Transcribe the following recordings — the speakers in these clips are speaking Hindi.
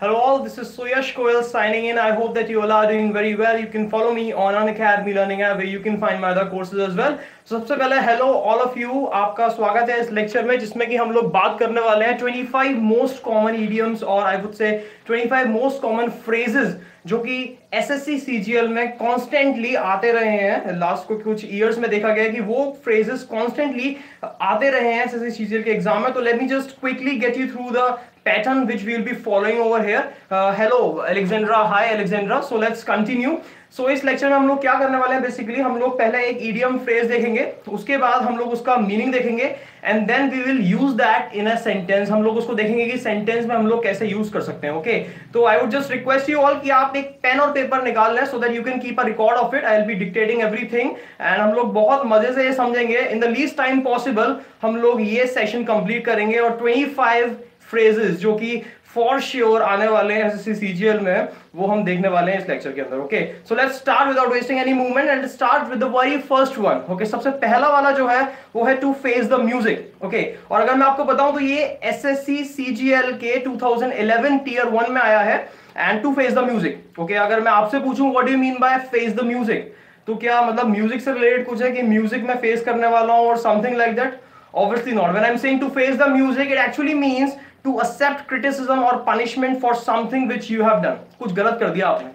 Hello all, this is Suyash Koel signing in. I hope that you all are doing very well. You can follow me on an Academy Learning app where you can find my other courses as well. सबसे पहले हेलो ऑल ऑफ़ यू आपका स्वागत है इस लेक्चर में जिसमें कि हम लोग बात करने वाले हैं 25 मोस्ट कॉमन इडियम्स और I would say 25 most common phrases जो कि एसएससी सीजीएल में कॉन्स्टेंटली आते रहे हैं लास्ट को कुछ इयर्स में देखा गया कि वो फ्रेजेस कॉन्स्टेंटली आते रहे हैं एसएससी सीजीएल के एग्ज़ाम में तो let me just quickly get you through the pattern which we'll be following over here. Uh, hello Alexandra, hi Alexandra. So let's continue. So so, इस लेक्चर में हम लोग क्या करने वाले हैं? बेसिकली हम लोग पहले एक ईडियम फ्रेज देखेंगे उसके बाद हम लोग उसका मीनिंग देखेंगे and then we will use that in a sentence हम लोग उसको देखेंगे कि सेंटेंस में हम लोग कैसे यूज़ कर सकते हैं ओके तो I would just request you all कि आप एक पेन और पेपर निकाल लें so that you can keep a record of it I will be dictating everything and हम लोग बहुत मज़े से ये समझेंगे. In the least time possible हम लोग ये सेशन कंप्लीट करेंगे और 25 फ्रेजेस जो कि फॉर श्योर आने वाले हैं सीजीएल में, वो हम देखने वाले हैं इस लेक्चर के अंदर okay so let's start without wasting any movement and start with the very first one okay सबसे पहला वाला जो है, वो है to face the music okay और अगर मैं आपको बताऊँ तो ये एसएससी सीजीएल के 2011 टीयर वन में आया है and to face the music okay अगर मैं आपसे पूछूँ what do mean by face the music तो क्या मतलब म्यूज़िक से रिलेटेड कुछ है कि म्यूज़िक में फेस करने वाला हूँ और something like that obviously not. When i'm saying to face the music, it actually means to accept criticism और punishment for something which you have done कुछ गलत कर दिया आपने।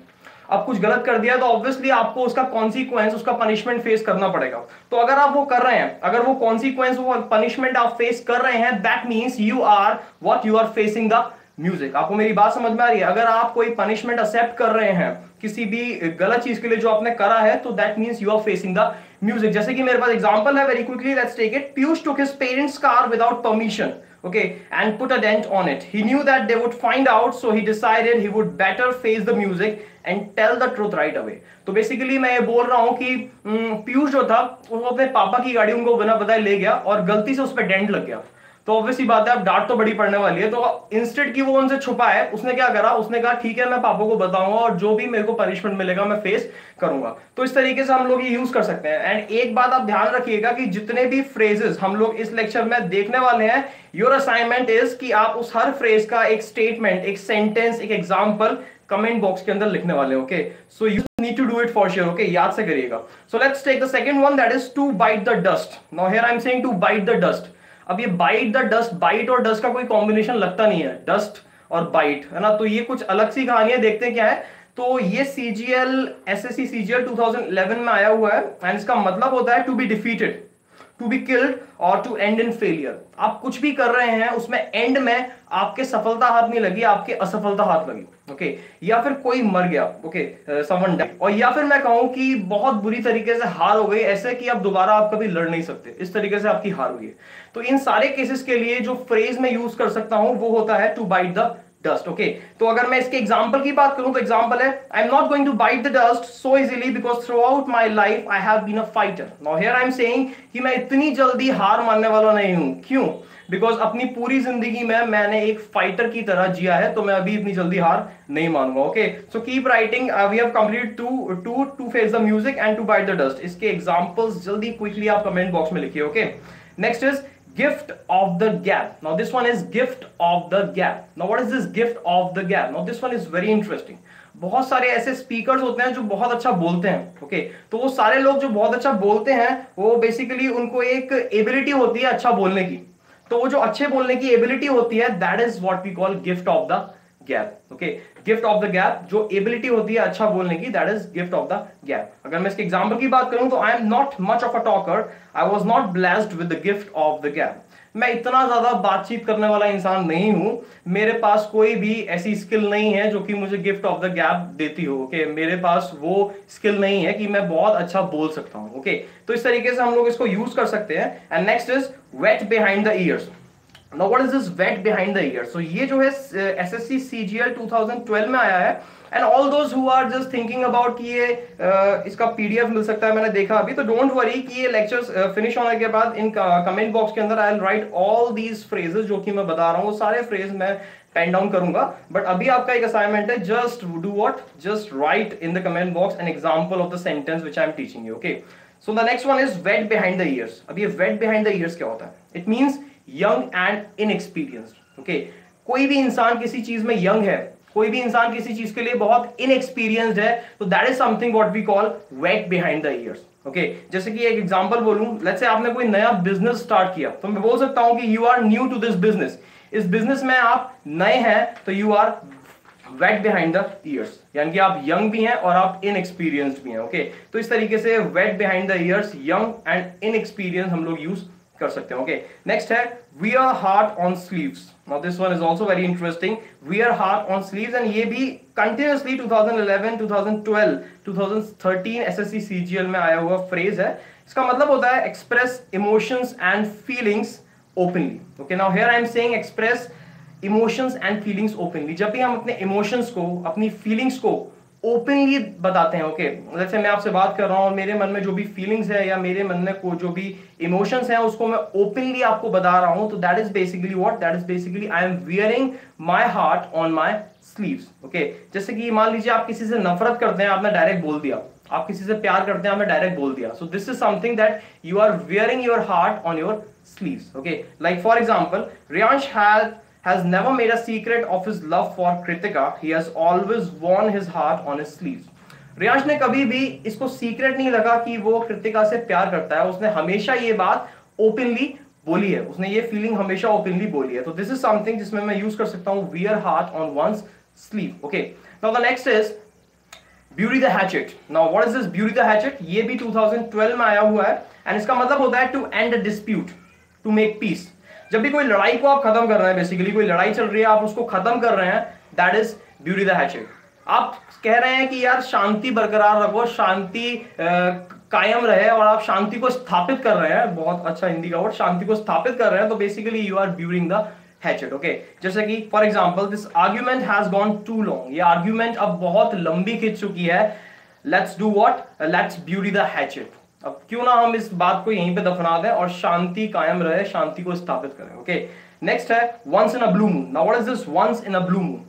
अब कुछ गलत कर दिया तो ऑब्वियसली आपको उसका कॉन्सिक्वेंस उसका पनिशमेंट फेस करना पड़ेगा। तो अगर आप वो कर रहे हैं, अगर वो कॉन्सिक्वेंस वो पनिशमेंट आप फेस कर रहे हैं that means you are what you are facing the music आपको मेरी बात समझ में आ रही है? अगर आप कोई पनिशमेंट एक्सेप्ट कर रहे हैं, किसी भी गलत चीज़ के लिए जो आपने करा है तो that means you are facing the music जैसे कि मेरे पास एग्जांपल है very quickly let's take it Piyush took his parents car without permission okay, and put a dent on it. He knew that they would find out, so he decided he would better face the music and tell the truth right away. तो बेसिकली मैं ये बोल रहा हूँ कि पीयूष जो था, वो अपने पापा की गाड़ी उनको बिना बताए ले गया और गलती से उस पर डेंट लग गया। तो ऑब्वियसली बात है, अब डांट तो बड़ी पड़ने वाली है तो इंस्टेंट की वो उनसे छुपा है, उसने क्या करा, उसने कहा, ठीक है, मैं पापा को बताऊँगा और जो भी मेरे को पनिशमेंट मिलेगा, मैं फेस करूँगा। तो इस तरीके से हम लोग ये यूज़ कर सकते हैं। एंड एक बात आप ध्यान रखिएगा कि जितने भी फ्रेजेस हम लोग इस लेक्चर में देखने वाले हैं योर असाइनमेंट इज़ कि आप उस हर फ्रेज का एक स्टेटमेंट एक सेंटेंस एक एग्ज़ाम्पल कमेंट बॉक्स के अंदर लिखने वाले okay so you need to do it for sure okay याद से करिएगा। So let's take the second one that is to bite the dust now here I am saying to bite the dust अब ये बाइट द डस्ट बाइट और डस्ट का कोई कॉम्बिनेशन लगता नहीं है। डस्ट और बाइट है ना? तो ये कुछ अलग सी कहानी है देखते हैं क्या है? तो ये CGL S S C CGL two में आया हुआ है एंड इसका मतलब होता है to be defeated to be killed और टू एंड इन फेलियर आप कुछ भी कर रहे हैं, उसमें एंड में आपके सफलता हाथ नहीं लगी, आपके असफलता हाथ लगी ओके okay? या फिर कोई मर गया ओके समवन डाइड और या फिर मैं कहूँ कि बहुत बुरी तरीके से हार हो गई, ऐसे कि आप दोबारा आप कभी लड़ नहीं सकते। इस तरीके से आपकी हार हुई है। तो इन सारे केसेस के लिए जो फ्रेज मैं यूज़ कर सकता हूँ, वो होता है to bite the dust okay तो अगर मैं इसके एग्जांपल की बात करूँ तो एग्जांपल है I am not going to bite the dust so easily because throughout my life I have been a fighter now here I am saying कि मैं इतनी जल्दी हार मानने वाला नहीं हूँ। क्यों? बिकॉज़ अपनी पूरी ज़िंदगी में मैंने एक फाइटर की तरह जिया है तो मैं अभी इतनी जल्दी हार नहीं मानूँगा okay so keep writing we have complete to to to face the music and to bite the dust इसके एग्जांपल्स जल्दी क्विकली आप कमेंट बॉक्स में लिखिए okay next is gift of the gap. Now, this one is gift of the gap. Now, what is this gift of the gap? Now, this one is very interesting. बहुत सारे ऐसे स्पीकर्स होते हैं जो बहुत अच्छा बोलते हैं ओके okay? तो वो सारे लोग जो बहुत अच्छा बोलते हैं, वो बेसिकली उनको एक एबिलिटी होती है अच्छा बोलने की। तो वो जो अच्छे बोलने की एबिलिटी होती है that is what we call gift of the gap okay gift of the gap जो एबिलिटी होती है अच्छा बोलने की that is gift of the gap अगर मैं इसके एग्जांपल की बात करूँ तो I am not much of a talker I was not blessed with the gift of the gap मैं इतना ज़्यादा बातचीत करने वाला इंसान नहीं हूँ। मेरे पास कोई भी ऐसी स्किल नहीं है जो कि मुझे गिफ्ट ऑफ़ द गैप देती हो ओके okay? मेरे पास वो स्किल नहीं है कि मैं बहुत अच्छा बोल सकता हूँ ओके okay? तो इस तरीके से हम लोग इसको यूज़ कर सकते हैं। And next is wet behind the ears now what is this wet behind the ear so ये जो है एसएससी सीजीएल 2012 में आया है। And all those who are just thinking about कि ये uh, इसका पीडीएफ मिल सकता है मैंने देखा अभी। तो डोंट वरी कि ये लेक्चर्स फिनिश uh, होने के बाद इन कमेंट बॉक्स के अंदर I write all these phrases जो कि मैं बता रहा हूँ। सारे फ्रेज मैं पेन डाउन करूँगा। बट अभी आपका एक असाइनमेंट है just do what just write in the comment box an example of the sentence which I am teaching you okay so the next one is wet behind the ears अब ये वेट बिहाइंड द ईयर्स क्या होता है? It means young and inexperienced okay कोई भी इंसान किसी चीज़ में यंग है, कोई भी इंसान किसी चीज़ के लिए बहुत इनएक्सपीरियंस्ड है तो that is something what we call wet behind the ears okay जैसे कि एक एग्जांपल बोलूँ लेट्स से आपने कोई नया बिज़नेस स्टार्ट किया तो मैं बोल सकता हूँ कि you are new to this business इस बिज़नेस में आप नए हैं तो you are wet behind the ears यानी कि आप यंग भी हैं और आप इनएक्सपीरियंस्ड भी हैं ओके okay? तो इस तरीके से wet behind the ears young and inexperience हम लोग यूज़ कर सकते हैं ओके नेक्स्ट है we are heart on sleeves now this one is also very interesting we are heart on sleeves and ये भी कंटिन्यूअसली 2011 2012 2013 एसएससी सीजीएल में आया हुआ फ्रेज है। इसका मतलब होता है express emotions and feelings openly okay now here I am saying express emotions and feelings openly जब भी हम अपने इमोशंस को, अपनी फीलिंग्स को ओपनली बताते हैं ओके okay? जैसे मैं आपसे बात कर रहा हूँ और मेरे मन में जो भी फीलिंग्स है या मेरे मन में को जो भी इमोशंस है, उसको मैं ओपनली आपको बता रहा हूँ तो that is basically what that is basically I am wearing my heart on my sleeves okay जैसे कि मान लीजिए आप किसी से नफरत करते हैं, आपने डायरेक्ट बोल दिया। आप किसी से प्यार करते हैं, आपने डायरेक्ट बोल दिया। So this is something that you are wearing your heart on your sleeves okay like for example Riyansh has has never made a secret of his love for Kritika. He has always worn his heart on his sleeves. Riyansh ने कभी भी इसको सीक्रेट नहीं लगा कि वो कृतिका से प्यार करता है उसने हमेशा ये बात ओपनली बोली है उसने ये फीलिंग हमेशा ओपनली बोली है तो दिस इज़ समथिंग जिसमें मैं यूज़ कर सकता हूँ wear heart on one's sleeve okay now the next is beauty the hatchet now what is this beauty the hatchet ये भी 2012 में आया हुआ है एंड इसका मतलब होता है to end a dispute to make peace जब भी कोई लड़ाई को आप खत्म कर रहे हैं बेसिकली कोई लड़ाई चल रही है, आप उसको खत्म कर रहे हैं that is beauty the hatchet आप कह रहे हैं कि यार शांति बरकरार रखो, शांति कायम रहे और आप शांति को स्थापित कर रहे हैं। बहुत अच्छा हिंदी का वर्ड शांति को स्थापित कर रहे हैं तो basically you are burying the hatchet okay जैसे कि for example this argument has gone too long ये आर्ग्यूमेंट अब बहुत लंबी खिंच चुकी है। Let's do what let's beauty the hatchet अब क्यों ना हम इस बात को यहीं पे दफना दें और शांति कायम रहे, शांति को स्थापित करें ओके नेक्स्ट है once in a blue moon now what is this once in a blue moon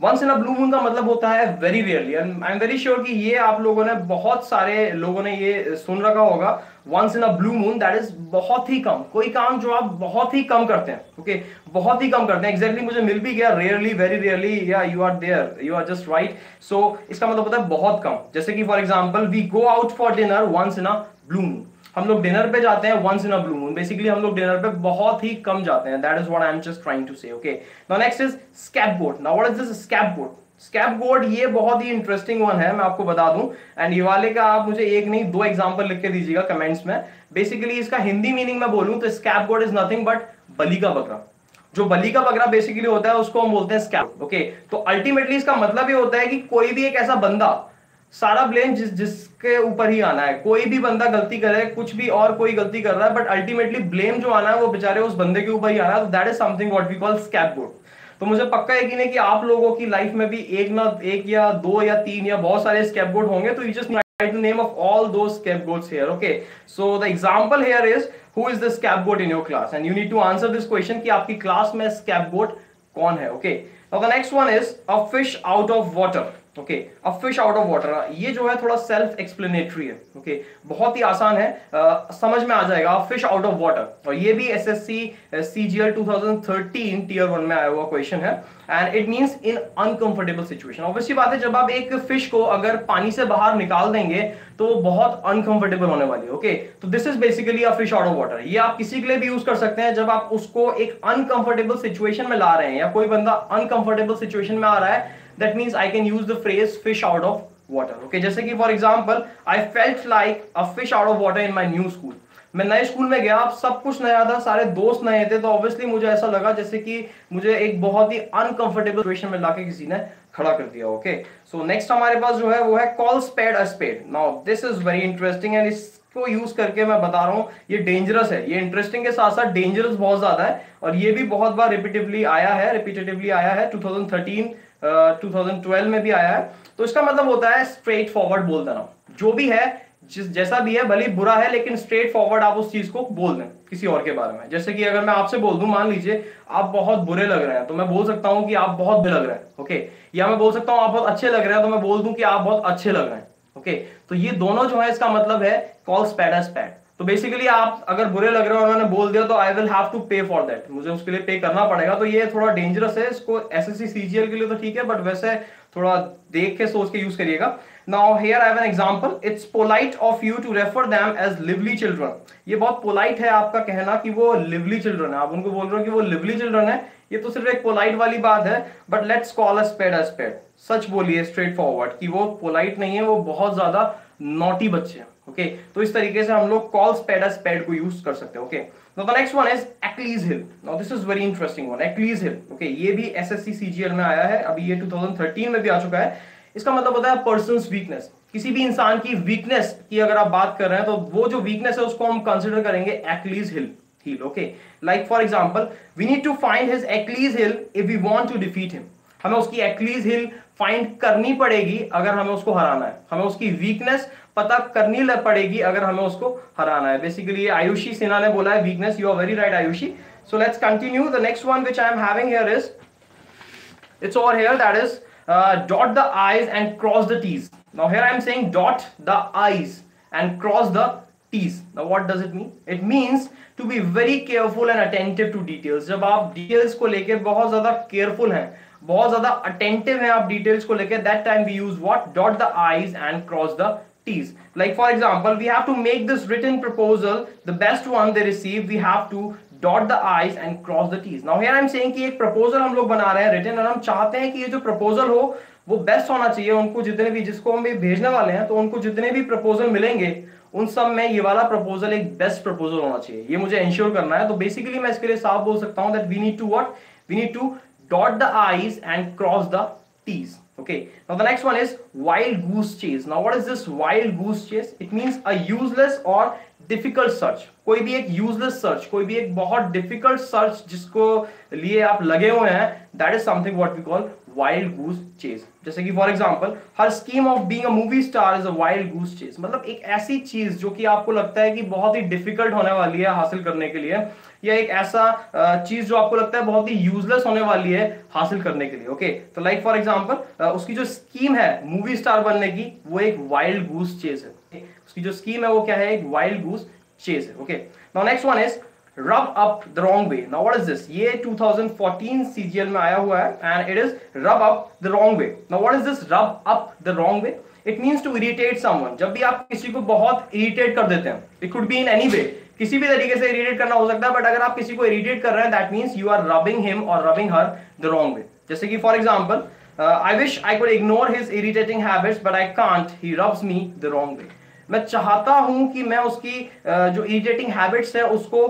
once in a blue moon का मतलब होता है very rarely and I am very sure कि ये आप लोगों ने, बहुत सारे लोगों ने ये सुन रखा होगा। Once in a blue moon that is बहुत ही कम। कोई काम जो आप बहुत ही कम करते हैं ओके okay? बहुत ही कम करते हैं। एग्जैक्टली exactly मुझे मिल भी गया रेयरली वेरी रेयरली या you are there you are just right so इसका मतलब होता है बहुत कम। जैसे कि for example we go out for dinner once in a blue moon हम लोग डिनर पे जाते हैं once in a blue moon basically हम लोग डिनर पे बहुत ही कम जाते हैं. That is what I am just trying to say okay now next is scapegoat now what is this scapegoat scapegoat ये बहुत ही इंटरेस्टिंग वन है, मैं आपको बता दूँ. एंड ये वाले का आप मुझे एक नहीं, दो एग्जांपल लिख के दीजिएगा कमेंट्स में. बेसिकली इसका हिंदी मीनिंग में बोलूँ तो scapegoat is nothing but बली का बकरा. जो बली का बकरा बेसिकली होता है, उसको हम बोलते हैं स्कैप ओके तो अल्टीमेटली इसका मतलब ये होता है कि कोई भी एक ऐसा बंदा सारा ब्लेम जिस जिसके ऊपर ही आना है कोई भी बंदा गलती करे कुछ भी और कोई गलती कर रहा है बट अल्टीमेटली ब्लेम जो आना है वो बेचारे उस बंदे के ऊपर ही आना है तो that is something what we call scape तो मुझे पक्का यकीन है कि आप लोगों की लाइफ में भी एक ना एक या दो या तीन या बहुत सारे स्कैप होंगे तो you just write the name of all those scapegoats here okay so the example here is who is the scapegoat in your class and you need to answer this question कि आपकी क्लास में scapegoat कौन है okay now the next one is a fish out of water okay अब फ़िश आउट ऑफ़ वाटर ये जो है थोड़ा सेल्फ एक्सप्लेनेटरी है ओके okay? बहुत ही आसान है आ, समझ में आ जाएगा फ़िश आउट ऑफ़ वाटर और ये भी S S C C G L two thousand thirteen tier one में आया हुआ क्वेश्चन है and it means in uncomfortable situation obviously बात है जब आप एक फ़िश को अगर पानी से बाहर निकाल देंगे तो बहुत अनकंफर्टेबल होने वाली है ओके तो this is basically a fish out of water ये आप किसी के लिए भी यूज़ कर सकते हैं जब आप उसको एक अनकंफर्टेबल सिचुएशन में ला रहे हैं या कोई बंदा अनकंफर्टेबल सिचुएशन में आ रहा है that means I can use the phrase fish out of water. Okay, जैसे कि for example, I felt like a fish out of water in my new school. मैं नए स्कूल में गया सब कुछ नया था सारे दोस्त नए थे तो ऑब्वियसली मुझे ऐसा लगा जैसे कि मुझे एक बहुत ही अनकंफर्टेबल सिचुएशन में लाके किसी ने खड़ा कर दिया ओके सो नेक्स्ट हमारे पास जो है वो है call spade a spade now this is very interesting and इसको यूज़ करके मैं बता रहा हूँ ये डेंजरस है ये इंटरेस्टिंग के साथ साथ डेंजरस बहुत ज़्यादा है और ये भी बहुत बार रिपीटिवली आया है रिपीटेटिवली आया है 2013 2012 में भी आया है। तो इसका मतलब होता है स्ट्रेट फॉरवर्ड बोल देना। जो भी है, जिस, जैसा भी है, भले बुरा है, लेकिन स्ट्रेट फॉरवर्ड आप उस चीज़ को बोल दें, किसी और के बारे में। जैसे कि अगर मैं आपसे बोल दूँ, मान लीजिए, आप बहुत बुरे लग रहे हैं तो मैं बोल सकता हूँ कि आप बहुत बुरे लग रहे हैं, ओके? या मैं बोल सकता हूँ, आप बहुत अच्छे लग रहे हैं तो मैं बोल दूँ कि आप बहुत अच्छे लग रहे हैं, ओके? तो ये दोनों जो है, इसका मतलब है कॉल स्पैड स्पैड तो बेसिकली आप अगर बुरे लग रहे हो मैंने बोल दिया तो I will have to pay for that मुझे उसके लिए पे करना पड़ेगा। तो ये थोड़ा डेंजरस है। इसको एस एस सीजीएल के लिए तो ठीक है बट वैसे थोड़ा देख के सोच के यूज़ करिएगा। Now here I an example it's polite of you to refer them as lively children ये बहुत पोलाइट है आपका कहना कि वो लिवली चिल्ड्रन है। आप उनको बोल रहे हो कि वो लिवली चिल्ड्रन है। ये तो सिर्फ़ एक पोलाइट वाली बात है but let's call a spade a spade सच बोलिए स्ट्रेट फॉरवर्ड कि वो पोलाइट नहीं है, वो बहुत ज़्यादा नॉटी बच्चे हैं ओके okay? तो इस तरीके से हम लोग कॉल स्पेड स्पेड को यूज़ कर सकते हैं okay the next one is Achilles heel now this is very interesting one Achilles heel okay ये भी एसएससी सीजीएल में आया है, अभी ये 2013 में भी आ चुका है। इसका मतलब होता है पर्सन वीकनेस किसी भी इंसान की वीकनेस की अगर आप बात कर रहे हैं तो वो जो वीकनेस है, उसको हम कंसिडर करेंगे Achilles heel heel okay like for example we need to find his Achilles heel if we want to defeat him हमें उसकी एक्लीज हिल फाइंड करनी पड़ेगी अगर हमें उसको हराना है। हमें उसकी वीकनेस पता करनी पड़ेगी अगर हमें उसको हराना है। बेसिकली आयुषी सिन्हा ने बोला है weakness you are very right Ayushi so let's continue the next one which I am having here is it's over here that is dot the i's and cross the t's. Now, here i am saying dot the i's and cross the t's. Now, what does it mean? It means to be very careful and attentive to details. जब आप details को लेकर बहुत ज़्यादा careful हैं बहुत ज़्यादा अटेंटिव है आप डिटेल्स को लेकर that time we use what dot the i's and cross the t's like for example we have to make this written proposal the best one they receive we have to dot the i's and cross the t's now here I am saying कि एक प्रपोजल हम लोग बना रहे हैं रिटन और हम चाहते हैं कि ये जो प्रपोजल हो, वो बेस्ट होना चाहिए. उनको जितने भी, जिसको हम भी भेजने वाले हैं तो उनको जितने भी प्रपोजल मिलेंगे, उन सब में ये वाला प्रपोजल एक बेस्ट प्रपोजल होना चाहिए. ये मुझे इंश्योर करना है. तो बेसिकली मैं इसके लिए साफ़ बोल सकता हूँ that we need to what we need to dot the i's and cross the t's okay now the next one is wild goose chase now what is this wild goose chase it means a useless or difficult search कोई भी एक यूजलेस सर्च कोई भी एक बहुत डिफ़िकल्ट सर्च जिसको लिए आप लगे हुए हैं that is something what we call wild goose chase जैसे कि for example her scheme of being a movie star is a wild goose chase मतलब एक ऐसी चीज़ जो कि आपको लगता है कि बहुत ही डिफ़िकल्ट होने वाली है हासिल करने के लिए, या एक ऐसा चीज़ जो आपको लगता है बहुत ही यूजलेस होने वाली है हासिल करने के लिए ओके तो लाइक फॉर एग्जांपल उसकी जो स्कीम है मूवी स्टार बनने की, वो एक वाइल्ड गूस चेज है उसकी जो स्कीम है वो क्या है? एक वाइल्ड गूस चेज है okay now next one is rub up the wrong way. Now, what is this? ये 2014 CGL में आया हुआ है, and it is rub up the wrong way. Now, what is this rub up the wrong way? It means to irritate someone. जब भी आप किसी को बहुत irritate कर देते हैं, it could be in any way. किसी भी तरीके से इरिटेट करना हो सकता है बट अगर आप किसी को इरिटेट कर रहे हैं that means you are rubbing him or rubbing her the wrong way जैसे कि for example I wish I could ignore his irritating habits but I can't he rubs me the wrong way मैं चाहता हूँ कि मैं उसकी जो इरिटेटिंग हैबिट्स है, उसको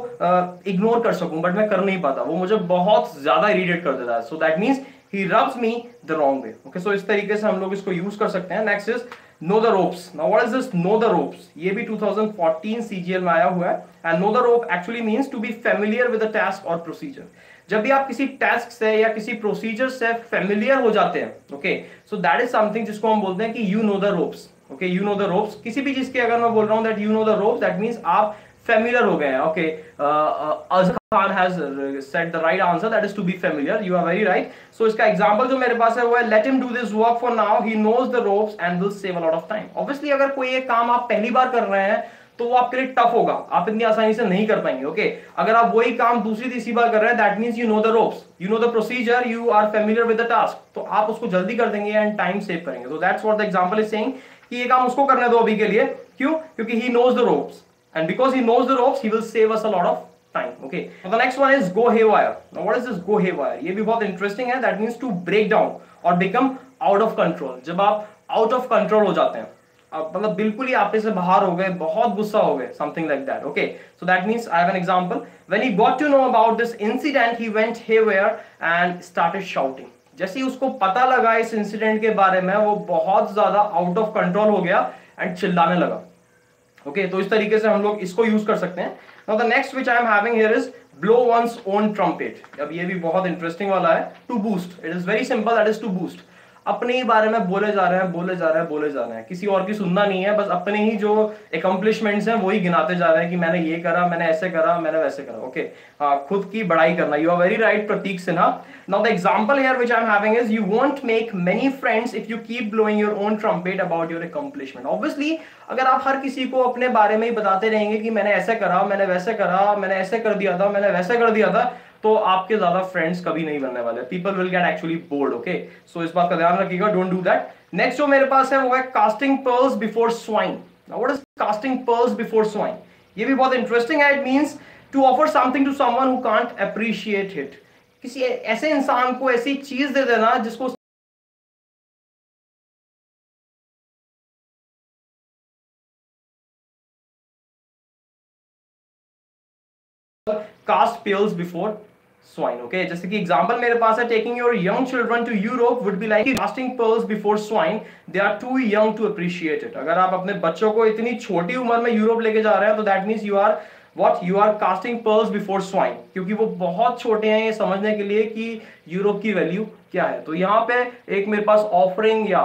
इग्नोर कर सकूँ बट मैं कर नहीं पाता। वो मुझे बहुत ज़्यादा इरिटेट कर देता है। So that means he rubs me the wrong way okay so इस तरीके से हम लोग इसको यूज़ कर सकते हैं। Next is know the ropes now what is this know the ropes ये भी 2014 सीजीएल में आया हुआ है। And know the rope actually means to be familiar with the task और प्रोसीजर जब भी आप किसी टास्क से या किसी प्रोसीजर से फेमिलियर हो जाते हैं okay so that is something जिसको हम बोलते हैं कि you know the ropes okay you know the ropes किसी भी चीज़ के अगर मैं बोल रहा हूँ that you know the ropes that means आप फेमिलियर हो गए हैं। Okay Azhar Khan has said the right answer that is to be familiar you are very right so इसका एग्जांपल जो मेरे पास है, वो है let him do this work for now he knows the ropes and will save a lot of time obviously अगर कोई एक काम आप पहली बार कर रहे हैं तो वो आपके लिए टफ होगा। आप इतनी आसानी से नहीं कर पाएँगे ओके okay? अगर आप वही काम दूसरी तीसरी बार कर रहे हैं that means you know the ropes you know the procedure you are familiar with the task तो आप उसको जल्दी कर देंगे एंड टाइम सेव करेंगे। तो that's what the example is saying कि ये काम उसको करने दो अभी के लिए। क्यों? क्योंकि he knows the ropes and because he knows the ropes will save us a of time okay next one is go haywire now what is go haywire ये भी बहुत इंटरेस्टिंग है. That means to break down or become out of control जब आप आउट ऑफ़ कंट्रोल हो जाते हैं मतलब बिल्कुल ही आपसे बाहर हो गए, बहुत गुस्सा हो गए something like that okay so that means I have an example when he got to know about this incident he went haywire and started shouting जैसे ही उसको पता लगा इस इंसिडेंट के बारे में वो बहुत ज़्यादा आउट ऑफ़ कंट्रोल हो गया एंड चिल्लाने लगा। ओके okay, तो इस तरीके से हम लोग इसको यूज़ कर सकते हैं। The next which I am having here is blow one's own trumpet अब ये भी बहुत इंटरेस्टिंग वाला है। To boost it is very simple that is to boost अपने ही बारे में बोले जा रहे हैं, बोले जा रहे हैं, बोले जा रहे हैं। किसी और की सुनना नहीं है, बस अपने ही जो एकम्पलिशमेंट्स हैं, वही गिनाते जा रहे हैं कि मैंने ये करा, मैंने ऐसे करा, मैंने वैसे करा। Okay okay. हाँ खुद की बड़ाई करना। You are very right Pratik Sinha. Now the example here which I am having is you won't make many friends if you keep blowing your own trumpet about your accomplishment obviously अगर आप हर किसी को अपने बारे में ही बताते रहेंगे कि मैंने ऐसे करा, मैंने वैसे करा, मैंने ऐसे कर दिया था, मैंने वैसे कर दिया था तो आपके ज़्यादा फ्रेंड्स कभी नहीं बनने वाले। People will get actually bored okay so इस बात का ध्यान रखिएगा डोंट डू दैट नेक्स्ट जो मेरे पास है, वो है casting pearls before swine what is casting pearls before swine ये भी बहुत इंटरेस्टिंग है it means to offer something to someone who can't appreciate it किसी ऐसे इंसान को ऐसी चीज़ दे देना जिसको cast pearls before swine okay जैसे कि एग्जांपल मेरे पास है taking your young children to Europe would be like casting pearls before swine they are too young to appreciate it अगर आप अपने बच्चों को इतनी छोटी उम्र में यूरोप लेके जा रहे हैं तो that means you are what you are casting pearls before swine क्योंकि वो बहुत छोटे हैं ये समझने के लिए कि यूरोप की वैल्यू क्या है तो यहाँ पे एक मेरे पास offering yeah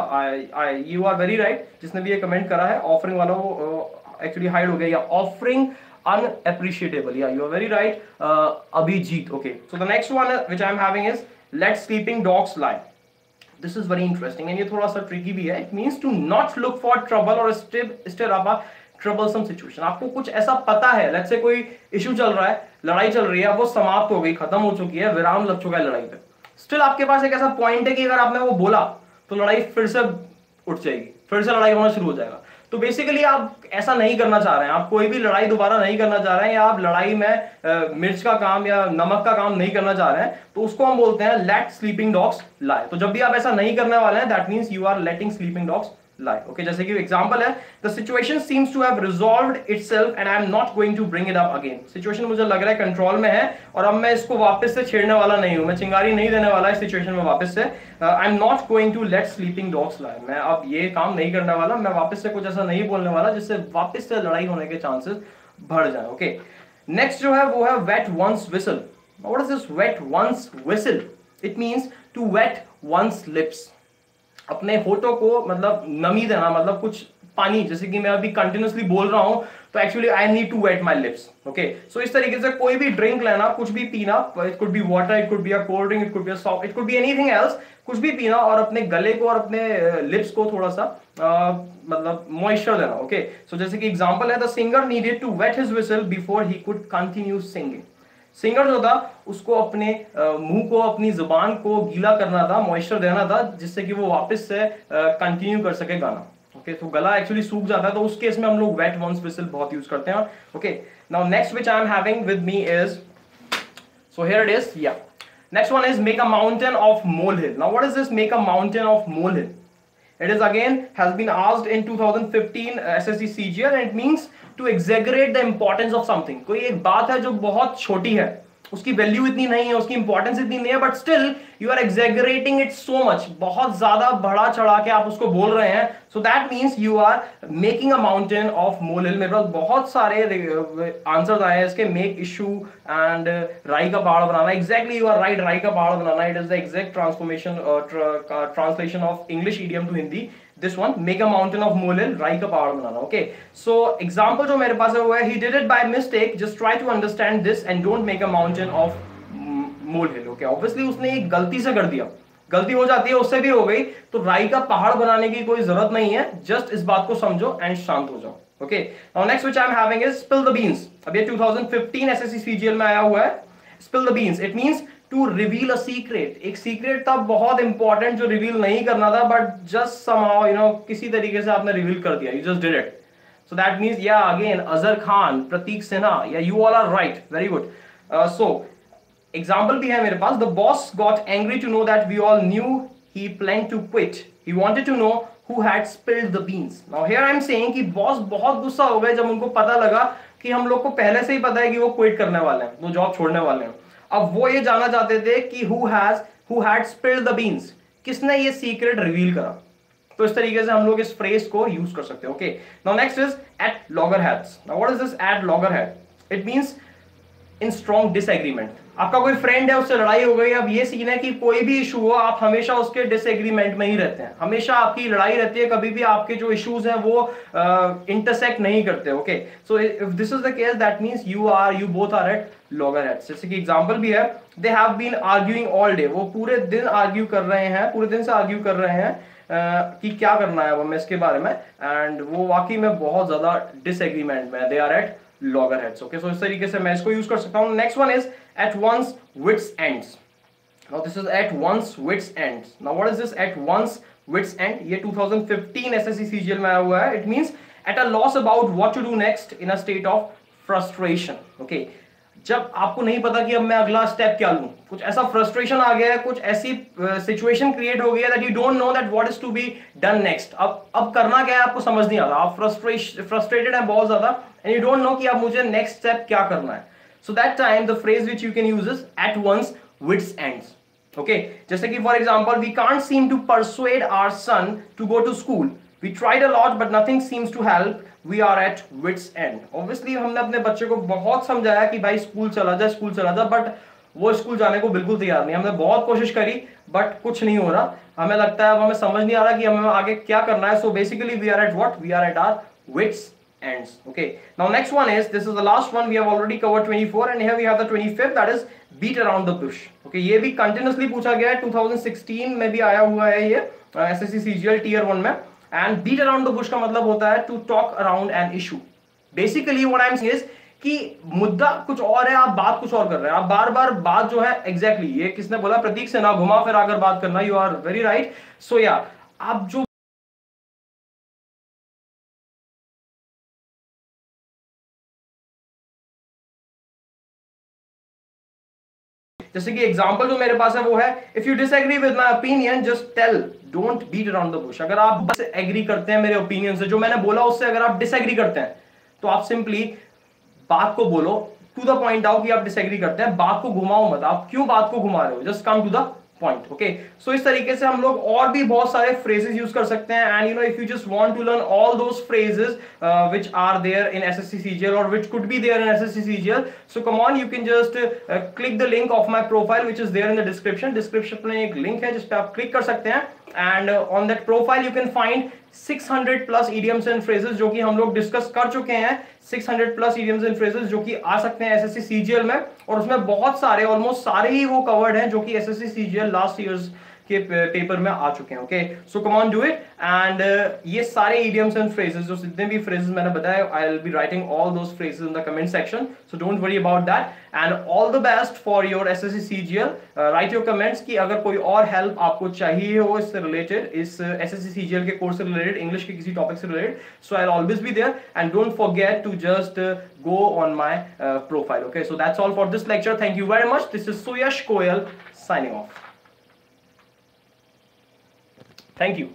you are very right जिसने भी ये कमेंट करा है ऑफरिंग वाला वो एक्चुअली uh, हाइड हो गया या offering unappreciable yeah you are very right uh, abhijit okay so the next one which i'm having is let sleeping dogs lie this is very interesting and ये थोड़ा सा tricky भी है it means to not look for trouble or stir stir up a troublesome situation आपको कुछ ऐसा पता है let's say कोई issue चल रहा है लड़ाई चल रही है वो समाप्त हो गई खत्म हो चुकी है विराम लग चुका है लड़ाई पे स्टिल आपके पास एक ऐसा पॉइंट है कि अगर आपने वो बोला तो लड़ाई फिर से उठ जाएगी फिर से लड़ाई होना शुरू हो जाएगा तो बेसिकली आप ऐसा नहीं करना चाह रहे हैं। आप कोई भी लड़ाई दोबारा नहीं करना चाह रहे हैं या आप लड़ाई में आ, मिर्च का काम या नमक का काम नहीं करना चाह रहे हैं तो उसको हम बोलते हैं लेट स्लीपिंग डॉग्स लाए तो जब भी आप ऐसा नहीं करने वाले हैं that means you are letting sleeping dogs lie okay, जैसे कि एग्जांपल है, the situation seems to have resolved itself and I am not going to bring it up again. Situation मुझे लग रहा है कंट्रोल में है और अब मैं इसको वापस से छेड़ने वाला नहीं हूँ। मैं चिंगारी नहीं देने वाला इस सिचुएशन में वापस से। I am not going to let sleeping dogs lie मैं अब ये काम नहीं करने वाला, मैं वापस से कुछ ऐसा नहीं बोलने वाला जिससे वापस से लड़ाई होने के चांसेस बढ़ जाए ओके नेक्स्ट जो है, वो है wet one's whistle what is this wet one's whistle it means to wet one's lips अपने होठों को मतलब नमी देना मतलब कुछ पानी, जैसे कि मैं अभी कंटिन्यूसली बोल रहा हूँ तो actually I need to wet my lips okay so इस तरीके से कोई भी ड्रिंक लेना, कुछ भी पीना it could be water it could be a cold drink it could be soft it could be anything else कुछ भी पीना और अपने गले को और अपने लिप्स को थोड़ा सा मतलब मॉइस्चर देना ओके? सो जैसे कि एग्जांपल है the singer needed to wet his whistle before he could continue singing singer जो था, उसको अपने मुँह को, अपनी ज़ुबान को गीला करना था मॉइस्चर देना था, जिससे कि वो वापस से कंटिन्यू कर सके गाना। ओके तो गला एक्चुअली सूख जाता है तो उस केस में हम लोग वेट वंस विसल बहुत यूज़ करते हैं। Okay now next which I am having with me is so here it is yeah next one is make a mountain of molehill now what is this make a mountain of molehill It is again, has been asked in 2015 SSC CGL and it means to exaggerate the importance of something. कोई एक बात है जो बहुत छोटी है, उसकी वैल्यू इतनी नहीं है, उसकी इंपॉर्टेंस इतनी नहीं है but still you are exaggerating it so much बहुत ज़्यादा बढ़ा चढ़ा के आप उसको बोल रहे हैं. So that means you are making a mountain of molehill मेरे पास बहुत सारे आंसर आए हैं इसके. मेक इशू एंड राई का पहाड़ बनाना. एग्जैक्टली यू आर राइट राई का पहाड़ बनाना. It is the exact transformation translation of English idiom to Hindi one make a mountain of molehill राई का पहाड़ बनाना okay? So, example जो मेरे पास है वो है, he did it by mistake, just try to understand this and don't make a mountain of molehill okay? Obviously, उसने एक गलती से कर दिया। गलती हो जाती है, उससे भी हो गई। तो राई का पहाड़ बनाने की कोई ज़रूरत नहीं है जस्ट इस बात को समझो एंड शांत हो जाओ okay now next which I am having is spill the beans अब ये 2015 एसएससी सीजीएल में आया हुआ है। Spill the beans it means to reveal a secret एक सीक्रेट था, बहुत इंपॉर्टेंट जो रिवील नहीं करना था but just somehow you know किसी तरीके से आपने रिवील कर दिया. You just did it so that means yeah again Azhar Khan Pratik Sinha yeah you all are right very good so example भी है मेरे पास. The boss got angry to know that we all knew he plan to quit he wanted to know who had spilled the beans now here I am saying कि बॉस बहुत गुस्सा हो गए जब उनको पता लगा कि हम लोग को पहले से ही पता है कि वो क्विट करने वाले हैं, वो जॉब छोड़ने वाले हैं. अब वो ये जानना चाहते थे कि who has who had spilled the beans किसने ये सीक्रेट रिवील करा? तो इस तरीके से हम लोग इस फ्रेज को यूज़ कर सकते हैं okay now next is at loggerheads now what is this at loggerhead it means in strong disagreement आपका कोई फ्रेंड है उससे लड़ाई हो गई अब ये सीन है कि कोई भी इशू हो आप हमेशा उसके डिसएग्रीमेंट में ही रहते हैं। हमेशा आपकी लड़ाई रहती है कभी भी आपके जो इश्यूज़ हैं वो इंटरसेक्ट uh, नहीं करते okay so if this is the case that means you are you both are at loggerheads जैसे कि एग्जांपल भी है they have been arguing all day वो पूरे दिन आर्ग्यू कर रहे हैं पूरे दिन से आर्ग्यू कर रहे हैं uh, कि क्या करना है वो मैं इसके बारे में। एंड वो वाकई में बहुत ज़्यादा डिसएग्रीमेंट में they are at loggerheads okay so इस तरीके से मैं इसको यूज़ कर सकता हूँ next one is at one's wits ends now this is at once wits ends now what is this at once wits end ये 2015 SSC CGL में आया हुआ है it means at a loss about what to do next in a state of frustration okay जब आपको नहीं पता कि अब मैं अगला स्टेप क्या लूँ। कुछ ऐसा फ्रस्ट्रेशन आ गया है, कुछ ऐसी सिचुएशन क्रिएट हो गई है that you don't know that what is to be done next अब अब करना क्या है आपको समझ नहीं आता आप फ्रस्ट्रेटेड है बहुत ज़्यादा एंड यू डोंट नो कि अब मुझे नेक्स्ट स्टेप क्या करना है। So that time the phrase which you can use is at one's wits ends okay जैसे कि for example we can't seem to persuade our son to go to school we tried a lot but nothing seems to help we are at wits end obviously हमने अपने बच्चे को बहुत समझाया कि भाई स्कूल चला जा, स्कूल चला जा बट वो स्कूल जाने को बिल्कुल तैयार नहीं हमने बहुत कोशिश करी बट कुछ नहीं हो रहा। हमें लगता है, अब हमें समझ नहीं आ रहा कि हमें आगे क्या करना है। So basically we are at what we are at our wits ends, okay? Now, next one is, this is the last one we have already covered 24 and here we have the 25th that is, beat around the bush, okay? ये भी continuously पूछा गया है। 2016 में भी आया हुआ है ये एसएससी सीजीएल टीयर 1 में। And beat around the bush का मतलब होता है to talk around an issue basically what I am saying कि मुद्दा कुछ और है आप बात कुछ और कर रहे हैं। आप बार बार बात जो है एग्जैक्टली exactly, ये किसने बोला? प्रतीक से ना घुमा फिर आकर बात करना you are very right so yeah आप जो जैसे कि एग्ज़ाम्पल जो मेरे पास है वो है if you disagree with my opinion just tell don't beat around the bush अगर आप बस एग्री करते हैं मेरे ओपिनियन से, जो मैंने बोला उससे अगर आप डिसएग्री करते हैं तो आप सिंपली बात को बोलो टू द पॉइंट आओ कि आप डिसएग्री करते हैं, बात को घुमाओ मत, आप क्यों बात को घुमा रहे हो? Just come to the point okay so इस तरीके से हम लोग और भी बहुत सारे फ्रेजेस यूज़ कर सकते हैं and you know if you just want to learn all those phrases which are there in SSC CGL और which could be there in SSC CGL so come on you can just click the link of my profile which is there in the description description में एक लिंक है, जिस पे आप क्लिक कर सकते हैं। And on that profile you can find 600 plus idioms and phrases जो कि हम लोग डिस्कस कर चुके हैं। 600 प्लस इडियम्स एंड फ्रेजेस जो कि आ सकते हैं एसएससी सीजीएल में। और उसमें बहुत सारे ऑलमोस्ट सारे ही वो कवर्ड हैं जो कि एसएससी सीजीएल लास्ट ईयर्स के पेपर में आ चुके हैं okay so come on do it and ये सारे idioms एंड फ्रेजेस जो जितने भी फ्रेजेस मैंने बताया I will be writing all those phrases in the comment section so don't worry about that and all the best for your SSC CGL write your comments कि अगर कोई और हेल्प आपको चाहिए हो इससे रिलेटेड इस एसएससी सीजीएल के कोर्स से रिलेटेड इंग्लिश के किसी टॉपिक से related so I always be there and don't forget to just go on my profile okay so that's all for this lecture. Thank you very much. This is suyash koyal signing off. Thank you.